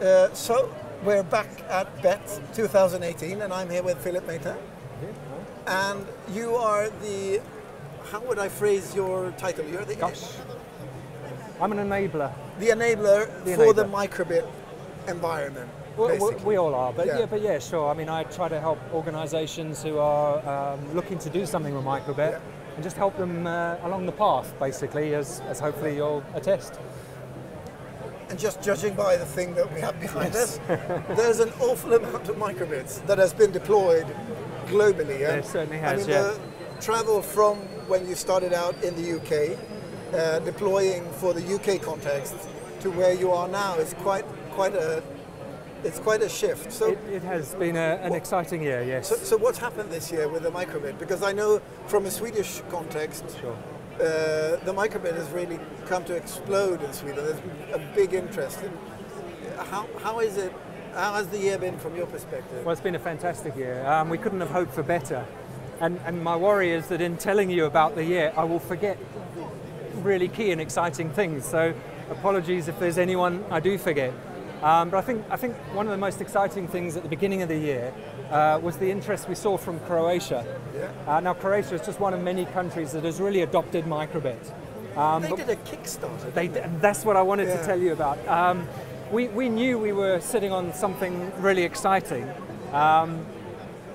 Uh, so we're back at BETT 2018, and I'm here with Philip Meitner. And you are the, how would I phrase your title? You're the, Gosh. I'm an enabler. the enabler The for the microbit environment. Well, we, we all are, but Yeah. yeah. but yeah, sure. I mean, I try to help organisations who are um, looking to do something with microbit, Yeah. and just help them uh, along the path, basically, as, as hopefully you'll attest. And just judging by the thing that we have behind Yes. us, there's an awful amount of microbits that has been deployed globally. There And, certainly I mean, yeah. the travel from when you started out in the UK, uh, deploying for the UK context, to where you are now is quite quite a it's quite a shift. So. It, it has been a, an exciting year, yes. so, so what's happened this year with the microbit? Because I know from a Swedish context, sure. Uh, the microbit has really come to explode in Sweden. There's a big interest. In, how, how is it? How has the year been from your perspective? Well, it's been a fantastic year. Um, we couldn't have hoped for better. And, and my worry is that in telling you about the year, I will forget really key and exciting things. So apologies if there's anyone I do forget. Um, but I think, I think one of the most exciting things at the beginning of the year uh, was the interest we saw from Croatia. Uh, now, Croatia is just one of many countries that has really adopted microbit. Um, They did a Kickstarter. they, that's what I wanted Yeah. to tell you about. Um, we, we knew we were sitting on something really exciting, um,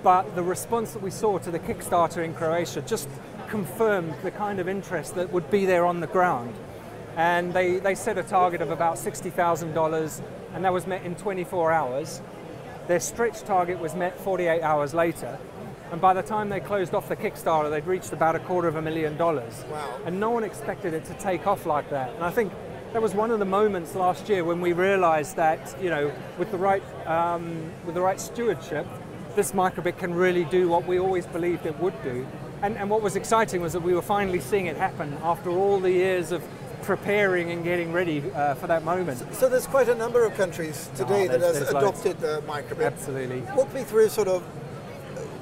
but the response that we saw to the Kickstarter in Croatia just confirmed the kind of interest that would be there on the ground. And they, they set a target of about $60,000, and that was met in 24 hours. Their stretch target was met 48 hours later. And by the time they closed off the Kickstarter, they'd reached about a quarter of a million dollars. Wow. And no one expected it to take off like that. And I think that was one of the moments last year when we realized that, you know, with the right, um, with the right stewardship, this microbit can really do what we always believed it would do. And, and what was exciting was that we were finally seeing it happen after all the years of preparing and getting ready uh, for that moment. So there's quite a number of countries today that has adopted the microbit. Absolutely. Walk me through sort of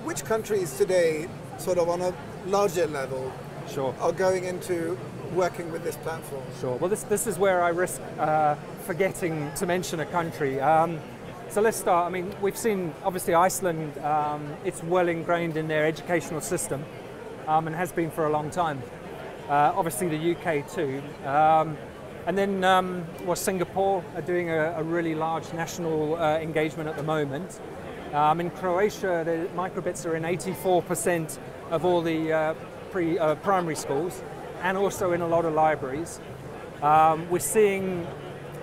which countries today, sort of on a larger level, Sure. are going into working with this platform. Sure. Well, this, this is where I risk uh, forgetting to mention a country. Um, so let's start. I mean, we've seen obviously Iceland, um, it's well ingrained in their educational system um, and has been for a long time. Uh, obviously, the UK too. Um, and then, um, well, Singapore are doing a, a really large national uh, engagement at the moment. Um, in Croatia, the microbits are in 84% of all the uh, pre, uh, primary schools and also in a lot of libraries. Um, we're seeing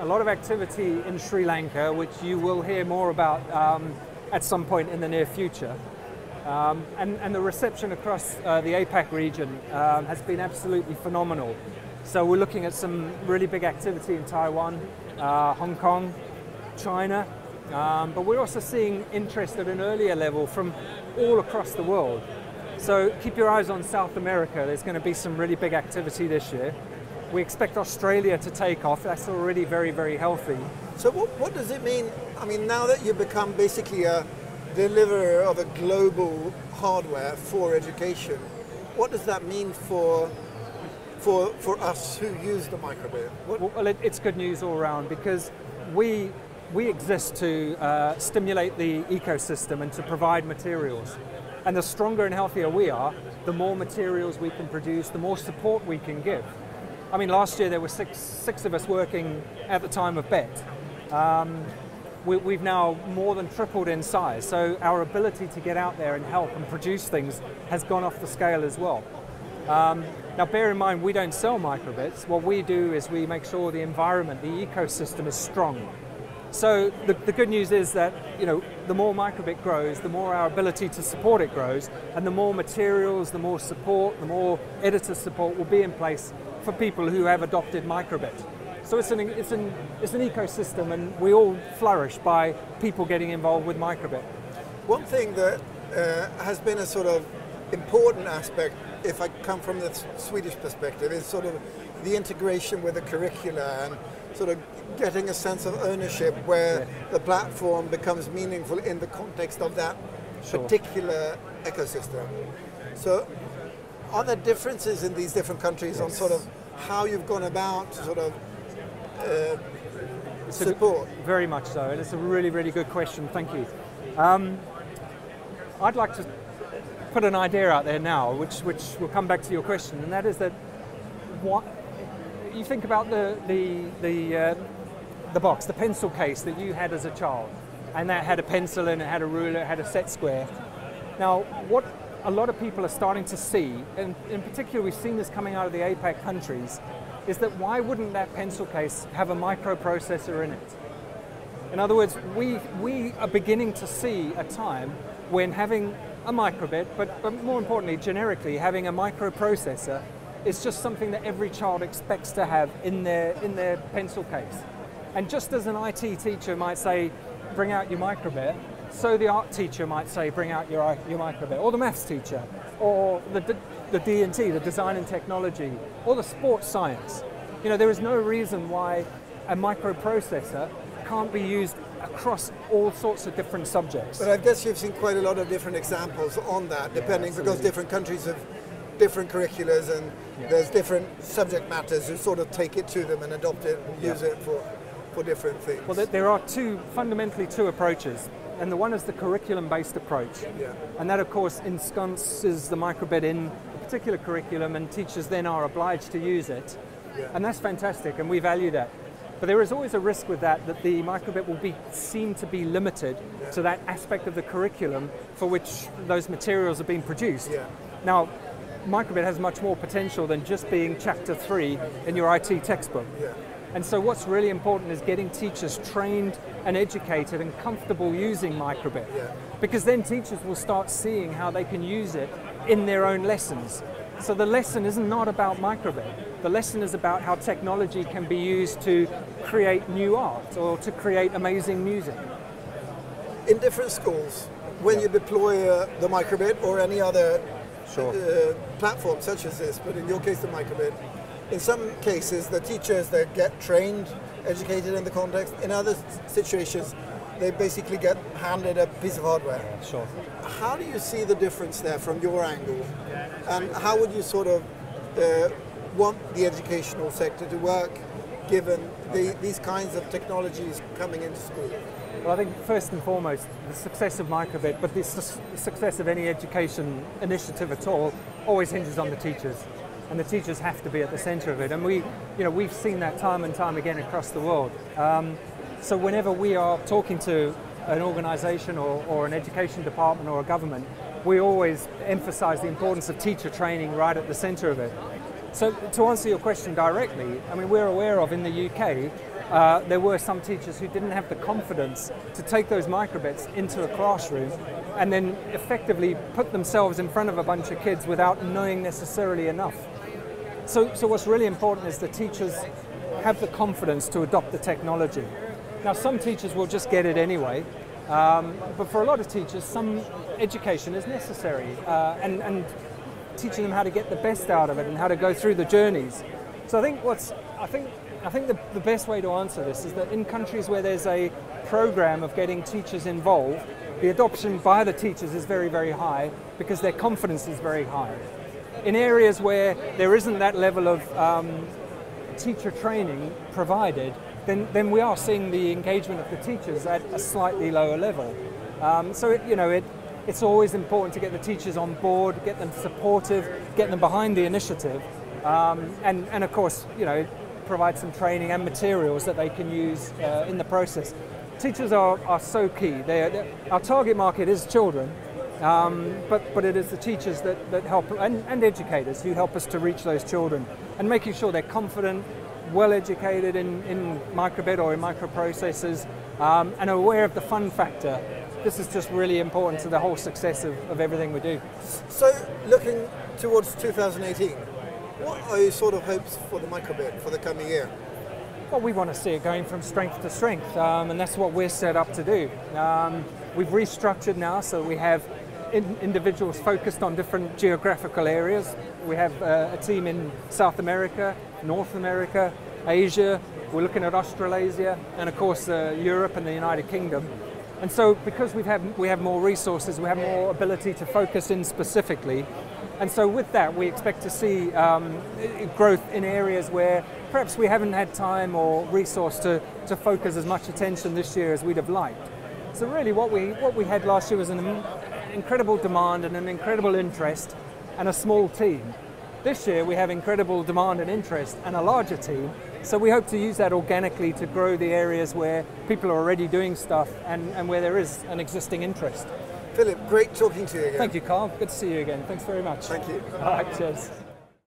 a lot of activity in Sri Lanka, which you will hear more about um, at some point in the near future. Um, and, and the reception across uh, the APAC region um, has been absolutely phenomenal. So we're looking at some really big activity in Taiwan, uh, Hong Kong, China, um, but we're also seeing interest at an earlier level from all across the world. So keep your eyes on South America. There's going to be some really big activity this year. We expect Australia to take off. That's already very, very healthy. So what, what does it mean? I mean, now that you've become basically a deliverer of a global hardware for education, what does that mean for for for us who use the microbit? What, Well, it, it's good news all around because we we exist to uh, stimulate the ecosystem and to provide materials. And the stronger and healthier we are, the more materials we can produce, the more support we can give. I mean, last year there were six six of us working at the time of BETT. Um, we, we've now more than tripled in size, so our ability to get out there and help and produce things has gone off the scale as well. Um, now, bear in mind, we don't sell microbits. What we do is we make sure the environment, the ecosystem is strong. So the, the good news is that you know the more microbit grows, the more our ability to support it grows, and the more materials, the more support, the more editor support will be in place for people who have adopted microbit. So it's an it's an it's an ecosystem, and we all flourish by people getting involved with microbit. one thing that uh, has been a sort of important aspect, if I come from the Swedish perspective, is sort of the integration with the curricula and sort of getting a sense of ownership where Yeah. the platform becomes meaningful in the context of that Sure. particular ecosystem. So, are there differences in these different countries on sort of how you've gone about sort of uh, support? Very much so, and it's a really, really good question. Thank you. Um, I'd like to put an idea out there now, which which will come back to your question, and that is that what you think about the the the uh, the box, the pencil case that you had as a child, and that had a pencil and it had a ruler, it had a set square. Now, what a lot of people are starting to see, and in particular, we've seen this coming out of the APAC countries, is that why wouldn't that pencil case have a microprocessor in it? In other words, we, we are beginning to see a time when having a microbit, but, but more importantly, generically, having a microprocessor is just something that every child expects to have in their, in their pencil case. And just as an IT teacher might say, bring out your microbit, so the art teacher might say, bring out your, your microbit, or the maths teacher, or the, D- the D&T, the design and technology, or the sports science. You know, there is no reason why a microprocessor can't be used across all sorts of different subjects. But I guess you've seen quite a lot of different examples on that, depending because different countries have different curriculums and Yeah. there's different subject matters who sort of take it to them and adopt it and use it for, for different things. Well, there are two, fundamentally two approaches. And the one is the curriculum-based approach. Yeah. And that, of course, ensconces the microbit in a particular curriculum and teachers then are obliged to use it. Yeah. And that's fantastic and we value that. But there is always a risk with that, that the microbit will be seen to be limited to that aspect of the curriculum for which those materials are being produced. Yeah. Now, microbit has much more potential than just being chapter three in your IT textbook. Yeah. And so what's really important is getting teachers trained and educated and comfortable using microbit. Yeah. Because then teachers will start seeing how they can use it in their own lessons. So the lesson is not about microbit. The lesson is about how technology can be used to create new art or to create amazing music. In different schools, when you deploy uh, the microbit or any other Sure. uh, platform such as this, but in your case the microbit, in some cases the teachers that get trained, educated in the context. In other situations, they basically get handed a piece of hardware. Sure. How do you see the difference there from your angle? And how would you sort of uh, want the educational sector to work given the, these kinds of technologies coming into school? Well, I think first and foremost, the success of Microbit, but the su- success of any education initiative at all, always hinges on the teachers, and the teachers have to be at the centre of it. And we, you know, we've seen that time and time again across the world. Um, so whenever we are talking to an organisation or, or an education department or a government, we always emphasise the importance of teacher training right at the centre of it. So to answer your question directly, I mean, we're aware of in the UK, uh, there were some teachers who didn't have the confidence to take those microbits into a classroom and then effectively put themselves in front of a bunch of kids without knowing necessarily enough. So, so what's really important is the teachers have the confidence to adopt the technology. Now, some teachers will just get it anyway, um, but for a lot of teachers, some education is necessary, uh, and, and teaching them how to get the best out of it and how to go through the journeys. So I think what's I think I think the, the best way to answer this is that in countries where there's a program of getting teachers involved, the adoption by the teachers is very very high because their confidence is very high. In areas where there isn't that level of um, teacher training provided, then, then we are seeing the engagement of the teachers at a slightly lower level. Um, so, it, you know, it, it's always important to get the teachers on board, get them supportive, get them behind the initiative, um, and, and of course, you know, provide some training and materials that they can use uh, in the process. Teachers are, are so key. They're, our target market is children, um, but, but it is the teachers that, that help, and, and educators who help us to reach those children, and making sure they're confident, well educated in, in microbit or in microprocessors, um, and aware of the fun factor. This is just really important to the whole success of, of everything we do. So, looking towards 2018, what are your sort of hopes for the microbit for the coming year? Well, we want to see it going from strength to strength, um, and that's what we're set up to do. Um, we've restructured now, so we have in, individuals focused on different geographical areas. We have uh, a team in South America, North America, Asia. We're looking at Australasia, and of course uh, Europe and the United Kingdom. And so, because we've had, we have more resources, we have more ability to focus in specifically. And so with that, we expect to see um, growth in areas where perhaps we haven't had time or resource to, to focus as much attention this year as we'd have liked. So really what we, what we had last year was an incredible demand and an incredible interest and a small team. This year we have incredible demand and interest and a larger team, so we hope to use that organically to grow the areas where people are already doing stuff and, and where there is an existing interest. Philip, great talking to you again. Thank you, Carl. Good to see you again. Thanks very much. Thank you. All right, cheers.